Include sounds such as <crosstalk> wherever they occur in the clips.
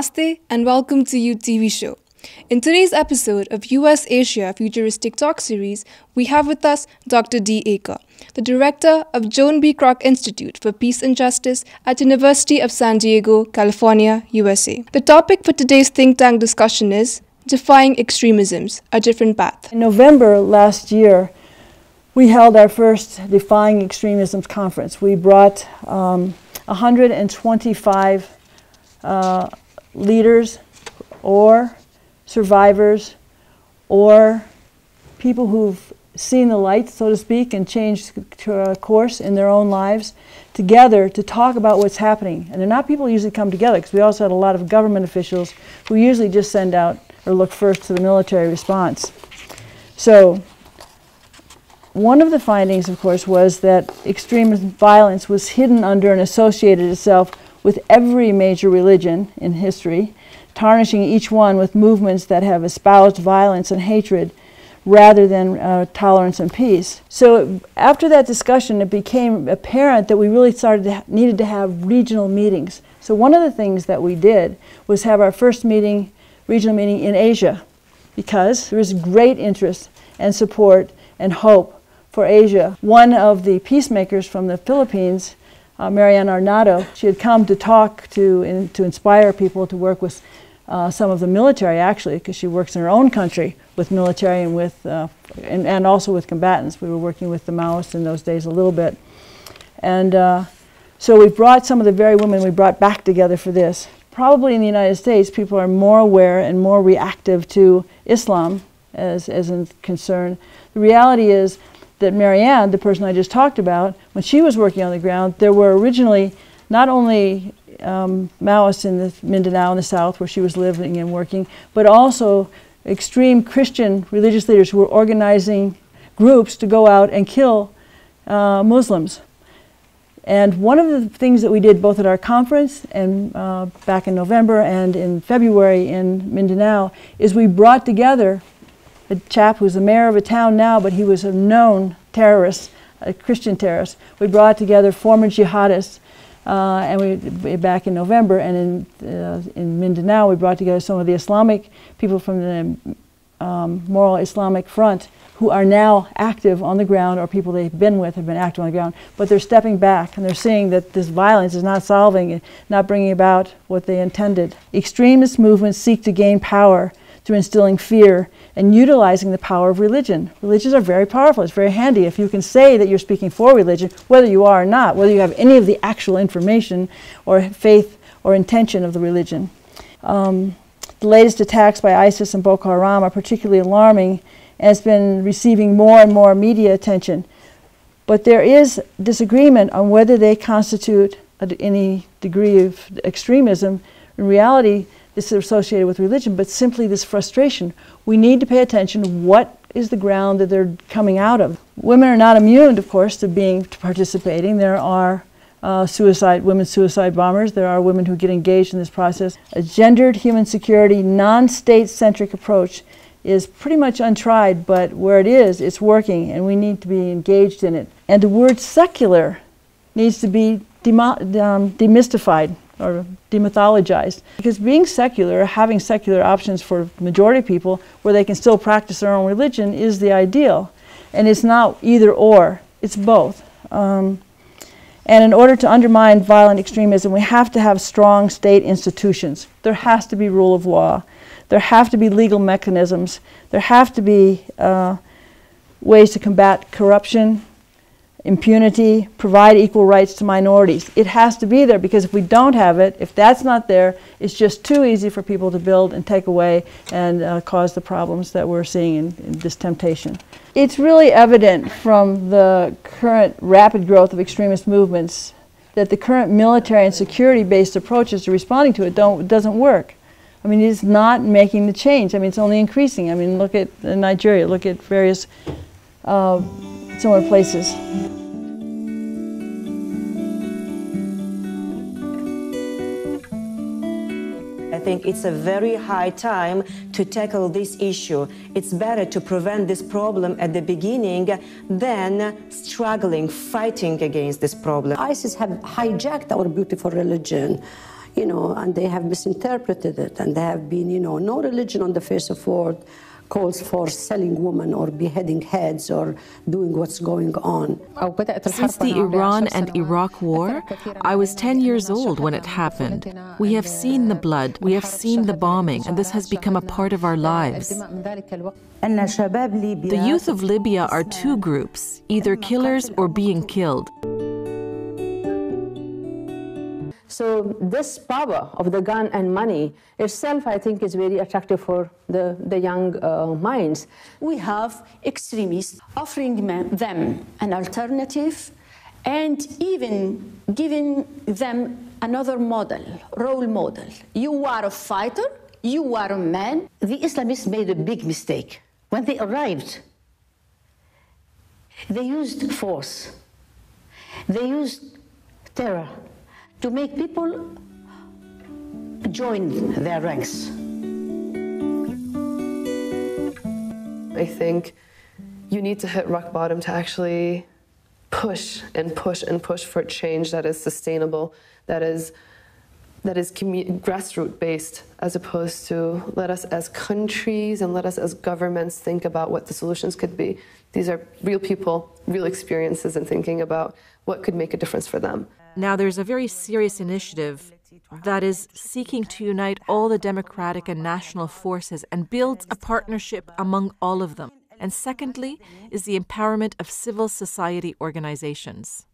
Namaste and welcome to You TV Show. In today's episode of US Asia Futuristic Talk Series, we have with us Dr. Dee Aker, the director of Joan B. Kroc Institute for Peace and Justice at University of San Diego, California, USA. The topic for today's think tank discussion is Defying Extremisms, a Different Path. In November last year, we held our first Defying Extremisms conference. We brought um, 125 uh, leaders or survivors or people who've seen the light, so to speak, and changed course in their own lives together to talk about what's happening. And they're not people who usually come together because we also had a lot of government officials who usually just send out or look first to the military response. So one of the findings, of course, was that extreme violence was hidden under and associated itself with every major religion in history, tarnishing each one with movements that have espoused violence and hatred rather than uh, tolerance and peace. So after that discussion, it became apparent that we really started to needed to have regional meetings. So one of the things that we did was have our first meeting, regional meeting in Asia, because there is great interest and support and hope for Asia. One of the peacemakers from the Philippines uh, Mary Ann Arnado. She had come to talk to, in, to inspire people to work with uh, some of the military, actually, because she works in her own country with military and, with, uh, and, and, also with combatants. We were working with the Maoists in those days a little bit. And uh, so we brought some of the very women we brought back together for this. Probably in the United States, people are more aware and more reactive to Islam as, as a concern. The reality is that Mary Ann, the person I just talked about, when she was working on the ground, there were originally not only um, Maoists in the Mindanao in the south where she was living and working, but also extreme Christian religious leaders who were organizing groups to go out and kill uh, Muslims. And one of the things that we did both at our conference and uh, back in November and in February in Mindanao is we brought together a chap who's the mayor of a town now, but he was a known terrorist, a Christian terrorist. We brought together former jihadists, uh, and we back in November, and in uh, in Mindanao, we brought together some of the Islamic people from the um, Moro Islamic Front who are now active on the ground, or people they've been with have been active on the ground, but they're stepping back and they're seeing that this violence is not solving, not bringing about what they intended. Extremist movements seek to gain power through instilling fear and utilizing the power of religion. Religions are very powerful. It's very handy if you can say that you're speaking for religion, whether you are or not, whether you have any of the actual information or faith or intention of the religion. Um, the latest attacks by ISIS and Boko Haram are particularly alarming and has been receiving more and more media attention. But there is disagreement on whether they constitute any degree of extremism. In reality, this is associated with religion, but simply this frustration. We need to pay attention to what is the ground that they're coming out of. Women are not immune, of course, to being to participating. There are uh, suicide, women suicide bombers. There are women who get engaged in this process. A gendered human security, non-state-centric approach is pretty much untried, but where it is, it's working, and we need to be engaged in it. And the word secular needs to be um, demystified or demythologized. Because being secular, having secular options for majority people where they can still practice their own religion is the ideal. And it's not either or, it's both. Um, and in order to undermine violent extremism, we have to have strong state institutions. There has to be rule of law. There have to be legal mechanisms. There have to be uh, ways to combat corruption, impunity, provide equal rights to minorities. It has to be there because if we don't have it, if that's not there, it's just too easy for people to build and take away and uh, cause the problems that we're seeing in, in, this temptation. It's really evident from the current rapid growth of extremist movements that the current military and security-based approaches to responding to it don't, doesn't work. I mean, it's not making the change. I mean, it's only increasing. I mean, look at Nigeria, look at various uh, similar places. I think it's a very high time to tackle this issue. It's better to prevent this problem at the beginning than struggling, fighting against this problem. ISIS have hijacked our beautiful religion you know, and they have misinterpreted it, and there have been, you know, no religion on the face of the earth calls for selling women or beheading heads or doing what's going on. Since the Iran and Iraq war, I was 10 years old when it happened. We have seen the blood, we have seen the bombing, and this has become a part of our lives. The youth of Libya are two groups, either killers or being killed. So this power of the gun and money itself, I think, is very attractive for the, the young uh, minds. We have extremists offering them an alternative and even giving them another model, role model. You are a fighter, you are a man. The Islamists made a big mistake. When they arrived, they used force, they used terror to make people join their ranks. I think you need to hit rock bottom to actually push and push and push for change that is sustainable, that is that is grassroots based, as opposed to let us as countries and let us as governments think about what the solutions could be. These are real people, real experiences, and thinking about what could make a difference for them. Now, there's a very serious initiative that is seeking to unite all the democratic and national forces and builds a partnership among all of them. And secondly, is the empowerment of civil society organizations.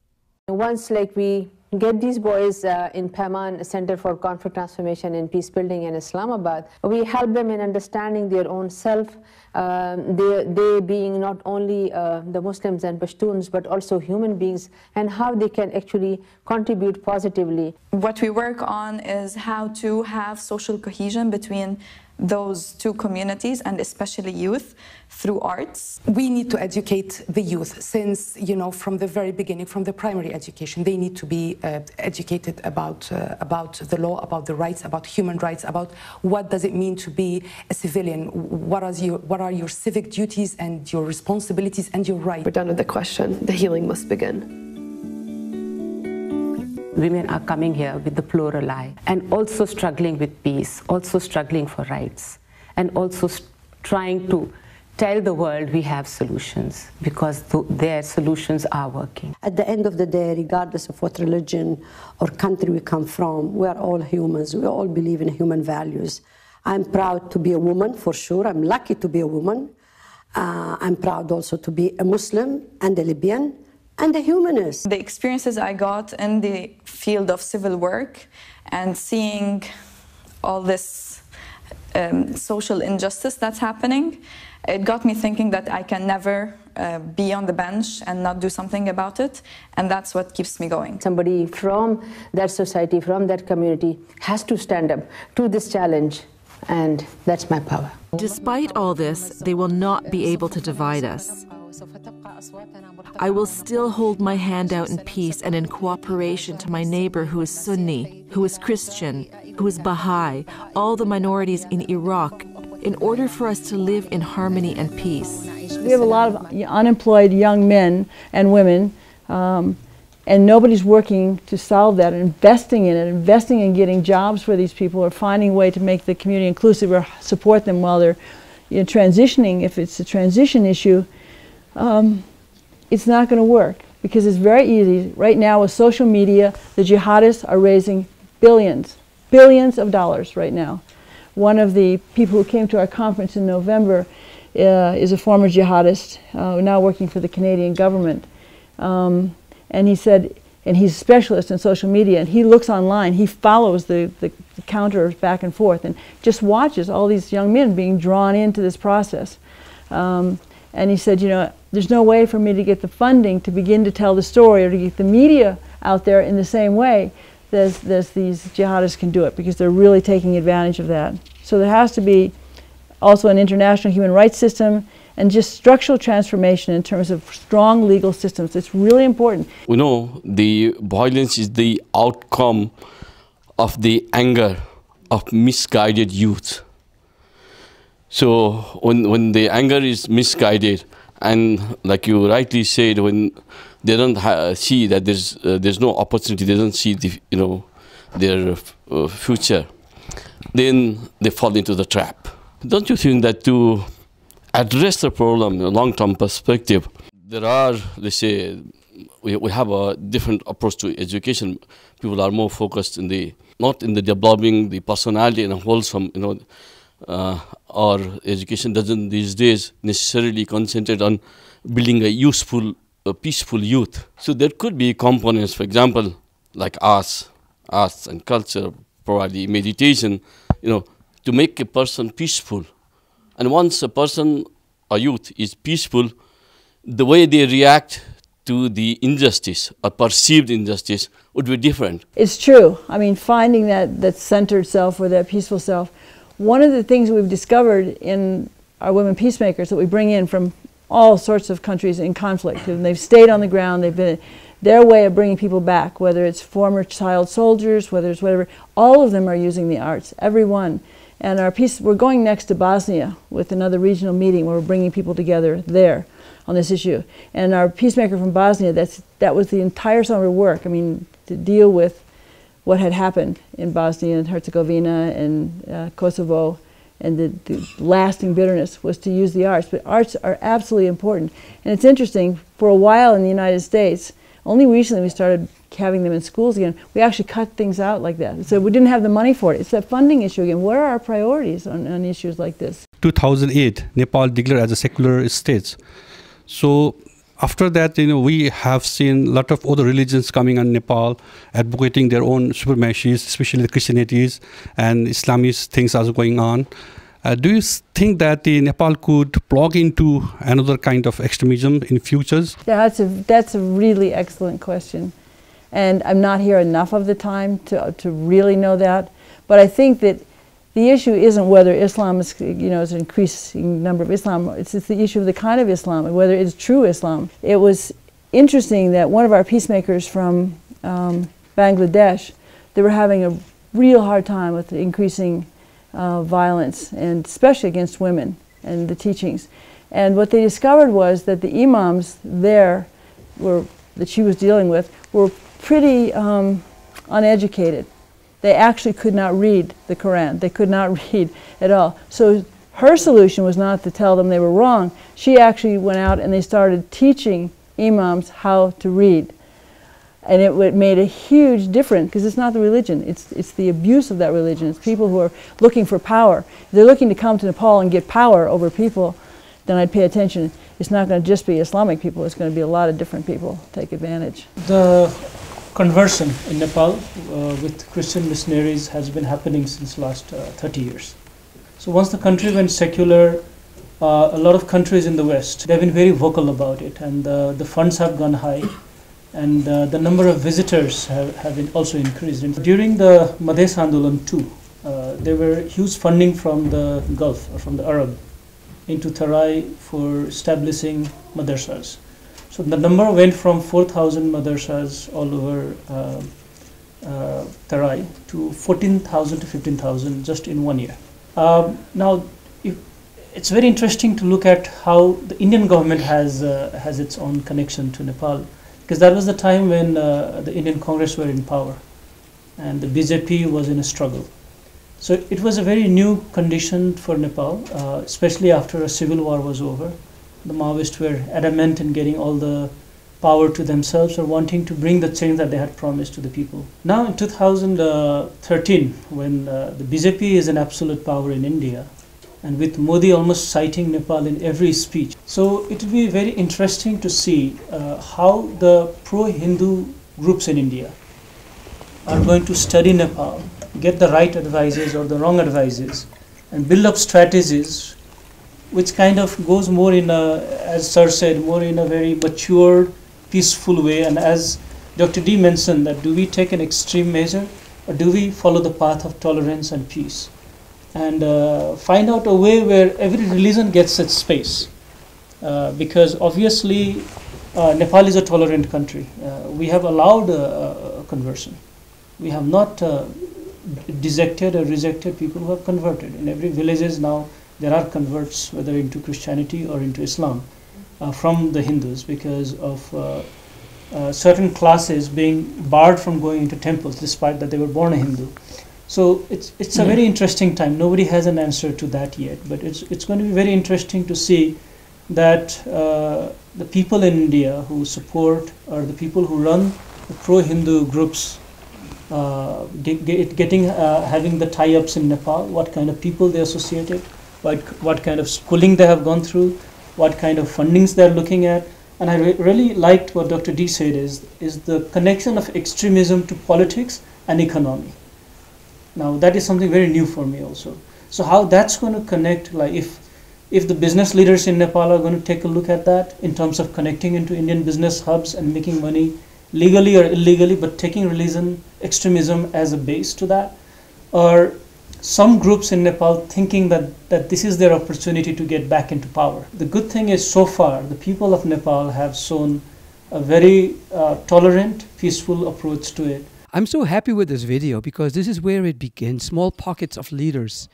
Once, like we get these boys uh, in PAIMAN Center for Conflict Transformation and Peace Building in Islamabad. We help them in understanding their own self, um, they, they being not only uh, the Muslims and Pashtuns, but also human beings, and how they can actually contribute positively. What we work on is how to have social cohesion between those two communities and especially youth through arts. We need to educate the youth since, you know, from the very beginning, from the primary education, they need to be uh, educated about, uh, about the law, about the rights, about human rights, about what does it mean to be a civilian, what are your, what are your civic duties and your responsibilities and your rights. We're done with the question. The healing must begin women are coming here with the plural eye and also struggling with peace, also struggling for rights, and also trying to tell the world we have solutions because th their solutions are working. At the end of the day, regardless of what religion or country we come from, we are all humans. We all believe in human values. I'm proud to be a woman, for sure. I'm lucky to be a woman. Uh, I'm proud also to be a Muslim and a Libyan and a humanist. The experiences I got in the field of civil work and seeing all this um, social injustice that's happening, it got me thinking that I can never uh, be on the bench and not do something about it, and that's what keeps me going. Somebody from that society, from that community, has to stand up to this challenge, and that's my power. Despite all this, they will not be able to divide us. I will still hold my hand out in peace and in cooperation to my neighbor who is Sunni, who is Christian, who is Baha'i, all the minorities in Iraq, in order for us to live in harmony and peace. We have a lot of unemployed young men and women, um, and nobody's working to solve that, investing in it, investing in getting jobs for these people, or finding a way to make the community inclusive or support them while they're you know, transitioning, if it's a transition issue um, it's not going to work because it's very easy. Right now with social media, the jihadists are raising billions, billions of dollars right now. One of the people who came to our conference in November uh, is a former jihadist, uh, now working for the Canadian government. Um, and he said, and he's a specialist in social media, and he looks online, he follows the, the, the counters back and forth, and just watches all these young men being drawn into this process. Um, and he said, you know, there's no way for me to get the funding to begin to tell the story or to get the media out there in the same way as, as these jihadists can do it because they're really taking advantage of that. So there has to be also an international human rights system and just structural transformation in terms of strong legal systems. It's really important. We know the violence is the outcome of the anger of misguided youth. So when, when the anger is misguided, and like you rightly said, when they don't see that there's uh, there's no opportunity, they don't see the you know their uh, future, then they fall into the trap. Don't you think that to address the problem in a long-term perspective, there are, let's say, we, we have a different approach to education. People are more focused in the not in the developing the personality in a wholesome, you know, uh, or education doesn't these days necessarily concentrate on building a useful, a peaceful youth. So there could be components, for example, like arts, arts and culture, probably meditation, you know, to make a person peaceful. And once a person, a youth, is peaceful, the way they react to the injustice or perceived injustice would be different. It's true. I mean, finding that, that centered self or that peaceful self. One of the things we've discovered in our women peacemakers that we bring in from all sorts of countries in conflict, and they've stayed on the ground, they've been their way of bringing people back, whether it's former child soldiers, whether it's whatever, all of them are using the arts, every one. And our peace, we're going next to Bosnia with another regional meeting where we're bringing people together there on this issue. And our peacemaker from Bosnia, that's, that was the entire summer work, I mean, to deal with what had happened in Bosnia and Herzegovina and uh, Kosovo and the, the, lasting bitterness was to use the arts. But arts are absolutely important. And it's interesting, for a while in the United States, only recently we started having them in schools again. We actually cut things out like that. So we didn't have the money for it. It's a funding issue again. What are our priorities on, on issues like this? 2008, Nepal declared as a secular state. So after that, you know, we have seen a lot of other religions coming on Nepal, advocating their own supremacies, especially the Christianities and Islamist things are going on. Uh, do you think that the Nepal could plug into another kind of extremism in futures? That's a that's a really excellent question, and I'm not here enough of the time to to really know that. But I think that the issue isn't whether Islam is, you know, is an increasing number of Islam. It's, the issue of the kind of Islam, and whether it's true Islam. It was interesting that one of our peacemakers from um, Bangladesh, they were having a real hard time with increasing uh, violence, and especially against women and the teachings. And what they discovered was that the imams there were, that she was dealing with were pretty um, uneducated. They actually could not read the Quran. They could not <laughs> read at all. So her solution was not to tell them they were wrong. She actually went out and they started teaching imams how to read and it, made a huge difference because it's not the religion, it's, it's the abuse of that religion. It's people who are looking for power. If they're looking to come to Nepal and get power over people, then I'd pay attention. It's not going to just be Islamic people, it's going to be a lot of different people take advantage. The conversion in Nepal uh, with Christian missionaries has been happening since last uh, 30 years. So once the country went secular, uh, a lot of countries in the West, they've been very vocal about it and the funds have gone high and uh, the number of visitors have, have been also increased. And during the Madhes Andolan too, uh, there were huge funding from the Gulf from the Arab into Tarai for establishing madrasas. So the number went from 4,000 madrasas all over uh, uh, Tarai to 14,000 to 15,000 just in one year. Um, now, it's very interesting to look at how the Indian government has uh, has its own connection to Nepal because that was the time when uh, the Indian Congress were in power and the BJP was in a struggle. So it was a very new condition for Nepal, uh, especially after a civil war was over. The Maoists were adamant in getting all the power to themselves or wanting to bring the change that they had promised to the people. Now in 2013, when uh, the BJP is in absolute power in India, and with Modi almost citing Nepal in every speech. So it will be very interesting to see uh, how the pro-Hindu groups in India are going to study Nepal, get the right advices or the wrong advices, and build up strategies which kind of goes more in a, as Sir said, more in a very mature, peaceful way. And as Dr. Dee mentioned, that do we take an extreme measure or do we follow the path of tolerance and peace? and uh, find out a way where every religion gets its space. Uh, because obviously, uh, Nepal is a tolerant country. Uh, we have allowed uh, conversion. We have not uh, dejected or rejected people who have converted. In every villages now, there are converts, whether into Christianity or into Islam, from the Hindus because of uh, certain classes being barred from going into temples despite that they were born a Hindu. So it's it's a Mm. very interesting time. Nobody has an answer to that yet, but it's it's going to be very interesting to see that uh, the people in India who support or the people who run the pro-Hindu groups, uh, get, get, getting uh, having the tie-ups in Nepal, what kind of people they associated, what what kind of schooling they have gone through, what kind of fundings they're looking at, and I re- really liked what Dr. Dee said is is the connection of extremism to politics and economy. Now that is something very new for me also. So how that's going to connect, like if if the business leaders in Nepal are going to take a look at that in terms of connecting into Indian business hubs and making money legally or illegally, but taking religion extremism as a base to that, or some groups in Nepal thinking that, that this is their opportunity to get back into power. The good thing is, so far, the people of Nepal have shown a very uh, tolerant, peaceful approach to it. I'm so happy with this video because this is where it begins small pockets of leaders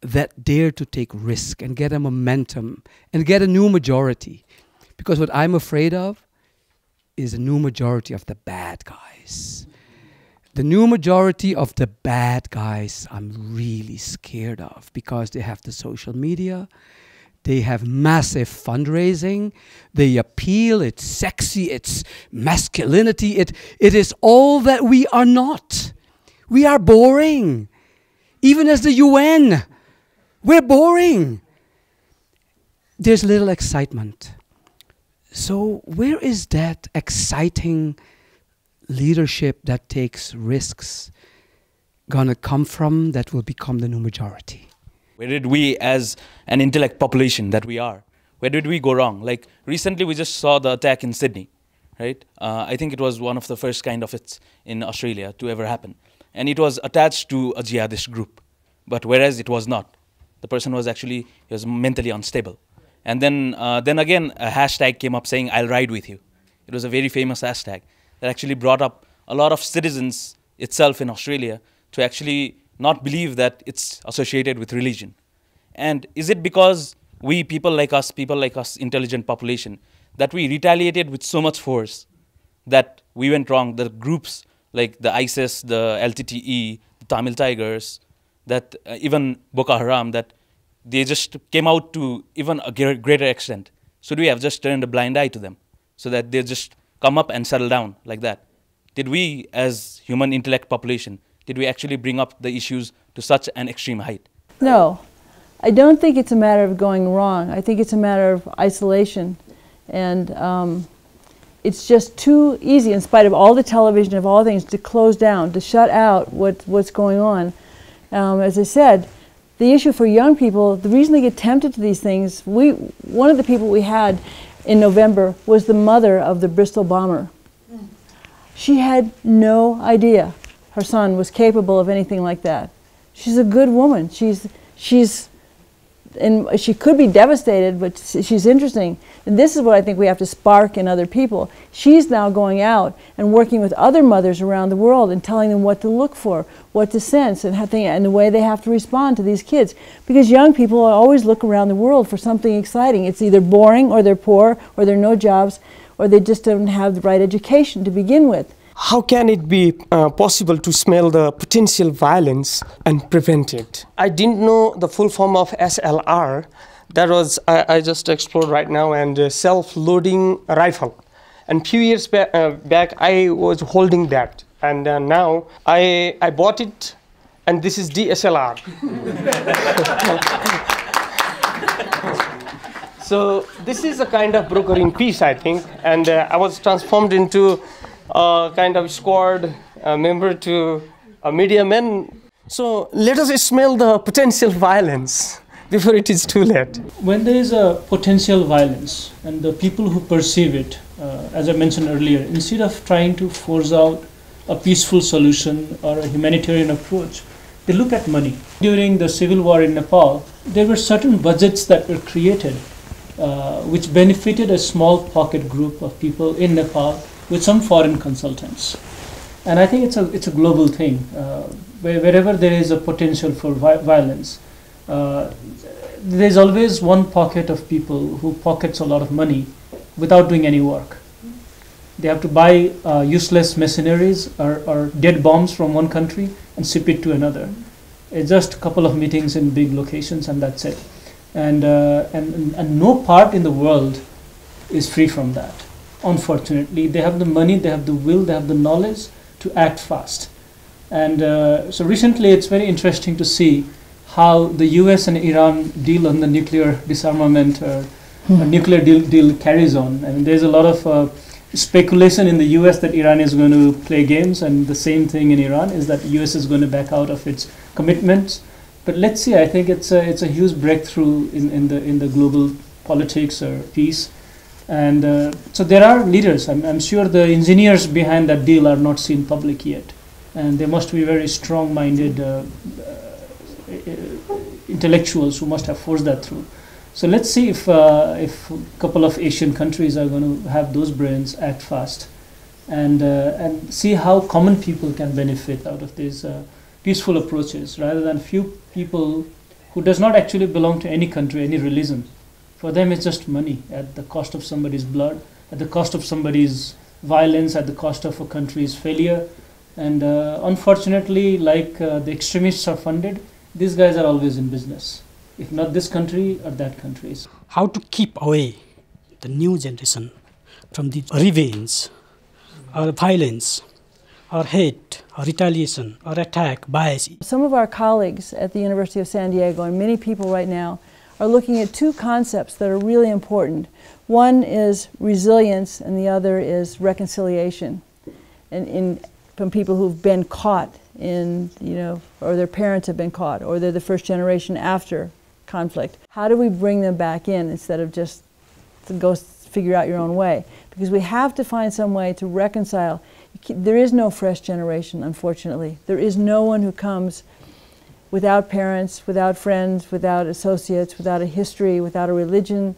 that dare to take risk and get a momentum and get a new majority. Because what I'm afraid of is a new majority of the bad guys. The new majority of the bad guys I'm really scared of because they have the social media, they have massive fundraising, they appeal, it's sexy, it's masculinity, it, it is all that we are not. We are boring. Even as the UN, we're boring. There's little excitement. So, where is that exciting leadership that takes risks gonna come from that will become the new majority? Where did we, as an intellect population that we are, where did we go wrong? Like recently, we just saw the attack in Sydney, right? Uh, I think it was one of the first kind of its in Australia to ever happen, and it was attached to a jihadist group, but whereas it was not, the person was actually he was mentally unstable, and then uh, then again a hashtag came up saying "I'll ride with you." It was a very famous hashtag that actually brought up a lot of citizens itself in Australia to actually not believe that it's associated with religion. And is it because we, people like us, people like us, intelligent population, that we retaliated with so much force that we went wrong? The groups like the ISIS, the LTTE, the Tamil Tigers, that uh, even Boko Haram, that they just came out to even a greater extent. Should we have just turned a blind eye to them so that they just come up and settle down like that? Did we, as human intellect population, did we actually bring up the issues to such an extreme height? No, I don't think it's a matter of going wrong. I think it's a matter of isolation. And um, it's just too easy, in spite of all the television, of all things, to close down, to shut out what, what's going on. Um, as I said, the issue for young people, the reason they get tempted to these things, we, one of the people we had in November was the mother of the Bristol bomber. She had no idea her son was capable of anything like that. She's a good woman. She's she's and she could be devastated, but she's interesting. And this is what I think we have to spark in other people. She's now going out and working with other mothers around the world and telling them what to look for, what to sense, and, how they, and the way they have to respond to these kids. Because young people always look around the world for something exciting. It's either boring, or they're poor, or there are no jobs, or they just don't have the right education to begin with. How can it be uh, possible to smell the potential violence and prevent it? I didn't know the full form of SLR. That was I, I just explored right now and uh, self-loading rifle. And few years ba- uh, back, I was holding that, and uh, now I I bought it, and this is DSLR. <laughs> so this is a kind of brokering piece, I think, and uh, I was transformed into a kind of squad uh, member to a media man. So let us smell the potential violence before it is too late. When there is a potential violence and the people who perceive it, uh, as I mentioned earlier, instead of trying to force out a peaceful solution or a humanitarian approach, they look at money. During the civil war in Nepal, there were certain budgets that were created uh, which benefited a small pocket group of people in Nepal with some foreign consultants. And I think it's a, it's a global thing. Uh, where, wherever there is a potential for vi- violence, uh, there's always one pocket of people who pockets a lot of money without doing any work. They have to buy uh, useless mercenaries or, or dead bombs from one country and ship it to another. It's just a couple of meetings in big locations and that's it. And, uh, and, and no part in the world is free from that. Unfortunately, they have the money, they have the will, they have the knowledge to act fast. And uh, so recently, it's very interesting to see how the US and Iran deal on the nuclear disarmament or, Hmm. nuclear deal, deal carries on. And there's a lot of uh, speculation in the US that Iran is going to play games, and the same thing in Iran is that the US is going to back out of its commitments. But let's see, I think it's a, it's a huge breakthrough in, in, the, in the global politics or peace. And uh, so there are leaders. I'm, I'm sure the engineers behind that deal are not seen public yet. And they must be very strong minded uh, uh, intellectuals who must have forced that through. So let's see if, uh, if a couple of Asian countries are going to have those brains act fast and, uh, and see how common people can benefit out of these uh, peaceful approaches rather than few people who does not actually belong to any country, any religion. For them, it's just money at the cost of somebody's blood, at the cost of somebody's violence, at the cost of a country's failure. And uh, unfortunately, like uh, the extremists are funded, these guys are always in business. If not this country or that countries. How to keep away the new generation from the revenge or violence or hate or retaliation or attack, bias. Some of our colleagues at the University of San Diego and many people right now are looking at two concepts that are really important. One is resilience and the other is reconciliation. And in, from people who've been caught in, you know, or their parents have been caught, or they're the first generation after conflict. How do we bring them back in instead of just go figure out your own way? Because we have to find some way to reconcile. There is no fresh generation, unfortunately. There is no one who comes without parents, without friends, without associates, without a history, without a religion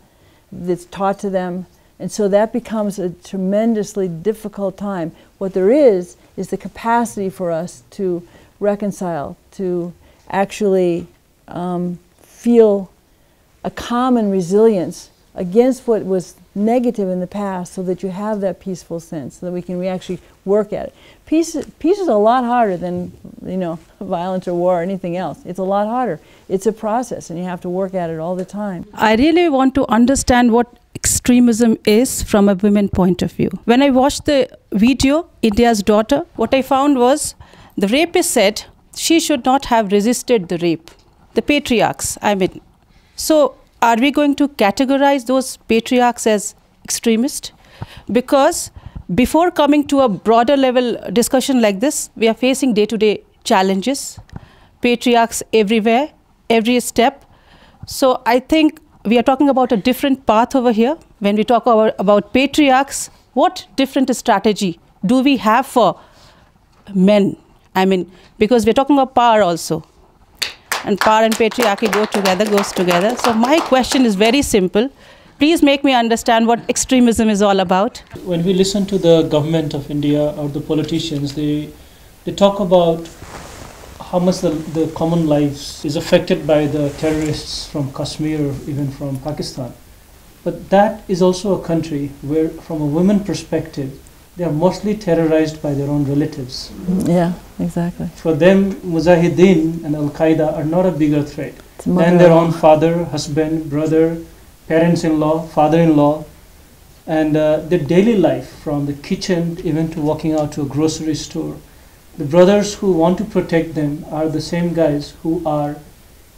that's taught to them. And so that becomes a tremendously difficult time. What there is, is the capacity for us to reconcile, to actually um, feel a common resilience against what was negative in the past so that you have that peaceful sense, so that we can actually work at it. Peace, peace is a lot harder than, you know, violence or war or anything else. It's a lot harder. It's a process and you have to work at it all the time. I really want to understand what extremism is from a women point of view. When I watched the video, India's daughter, what I found was the rapist said she should not have resisted the rape. The patriarchs, I mean. So are we going to categorize those patriarchs as extremist? Because before coming to a broader level discussion like this, we are facing day to day challenges, patriarchs everywhere, every step. So I think we are talking about a different path over here. When we talk about, about patriarchs, what different strategy do we have for men? I mean, because we're talking about power also and power and patriarchy go together, goes together. So my question is very simple. Please make me understand what extremism is all about. When we listen to the government of India or the politicians, they they talk about how much the, the common lives is affected by the terrorists from Kashmir or even from Pakistan. But that is also a country where, from a women perspective, they are mostly terrorized by their own relatives. Yeah, exactly. For them, Mujahideen and Al Qaeda are not a bigger threat than their own father, husband, brother, parents in law, father in law, and uh, their daily life from the kitchen even to walking out to a grocery store. The brothers who want to protect them are the same guys who are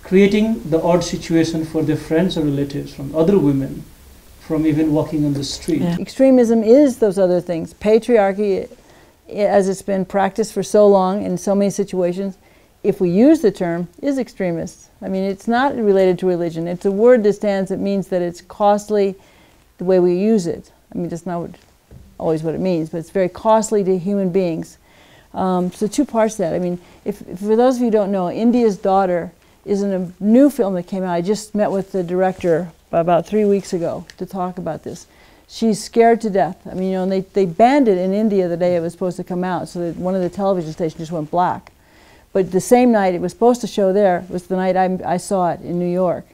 creating the odd situation for their friends or relatives from other women from even walking on the street. Extremism is those other things. Patriarchy, as it's been practiced for so long in so many situations, if we use the term, is extremist. I mean, it's not related to religion. It's a word that stands, it means that it's costly the way we use it. I mean, that's not what, always what it means, but it's very costly to human beings. Um, so two parts to that. I mean, if, if- for those of you who don't know, India's Daughter is in a new film that came out. I just met with the director about three weeks ago to talk about this. She's scared to death. I mean, you know, they, they banned it in India the day it was supposed to come out, so that one of the television stations just went black. But the same night it was supposed to show there was the night I, I saw it in New York.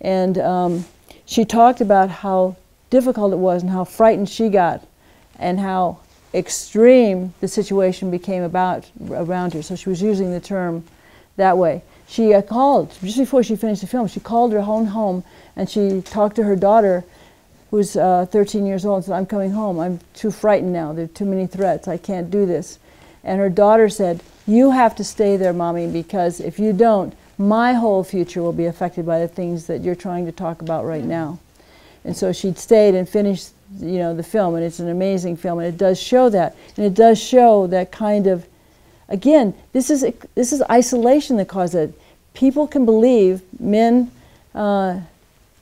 And um, she talked about how difficult it was and how frightened she got and how extreme the situation became about around her. So she was using the term that way. She uh, called just before she finished the film. She called her own home and she talked to her daughter, who's uh, 13 years old, and said, "I'm coming home. I'm too frightened now. There are too many threats. I can't do this." And her daughter said, "You have to stay there, mommy, because if you don't, my whole future will be affected by the things that you're trying to talk about right now." And so she stayed and finished you know the film and it's an amazing film and it does show that and it does show that kind of again this is this is isolation that causes it people can believe men uh,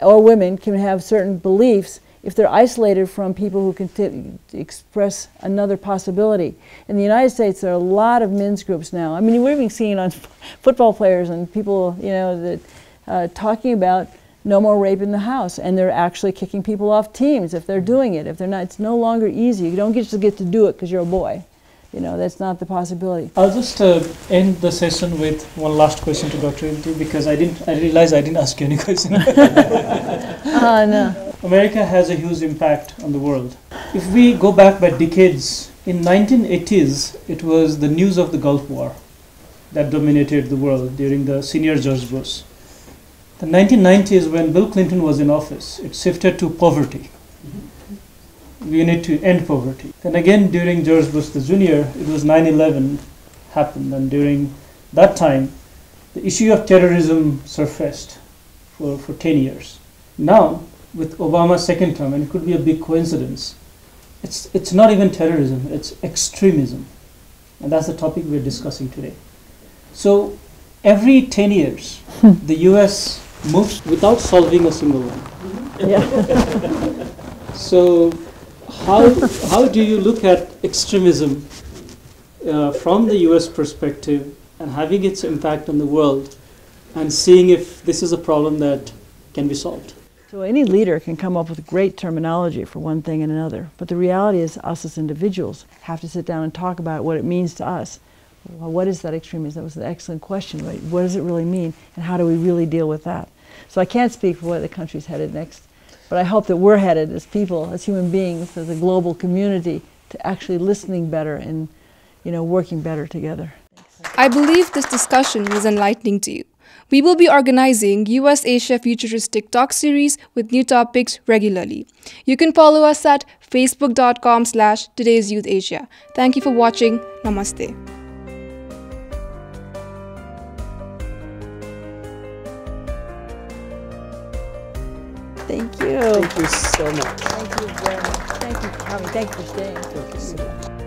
or women can have certain beliefs if they're isolated from people who can express another possibility. In the United States, there are a lot of men's groups now. I mean, we're even seeing on <laughs> football players and people, you know, that uh, talking about no more rape in the house, and they're actually kicking people off teams if they're doing it. If they're not, it's no longer easy. You don't just get to do it because you're a boy. You know, that's not the possibility. I'll just uh, end the session with one last question to Dr. Ilty because I didn't, I realized I didn't ask you any <laughs> question. uh, <laughs> no. America has a huge impact on the world. If we go back by decades, in 1980s, it was the news of the Gulf War that dominated the world during the senior George Bush. The 1990s, when Bill Clinton was in office, it shifted to poverty. We need to end poverty. Then again, during George Bush the Junior, it was 9/11 happened, and during that time, the issue of terrorism surfaced for, for 10 years. Now, with Obama's second term, and it could be a big coincidence, it's, it's not even terrorism, it's extremism. And that's the topic we're discussing today. So, every 10 years, the US moves without solving a single one. Yeah. <laughs> so, how, how do you look at extremism uh, from the US perspective and having its impact on the world and seeing if this is a problem that can be solved? So any leader can come up with great terminology for one thing and another, but the reality is us as individuals have to sit down and talk about what it means to us. Well, what is that extremism? That was an excellent question. Right? What does it really mean, and how do we really deal with that? So I can't speak for where the country's headed next, but I hope that we're headed as people, as human beings, as a global community, to actually listening better and, you know, working better together. I believe this discussion was enlightening to you. We will be organizing US Asia Futuristic Talk series with new topics regularly. You can follow us at facebook.com slash today's youth Asia. Thank you for watching. Namaste. Thank you. Thank you so much. Thank you very much. Thank you for coming. Thank you for staying. Thank you so much.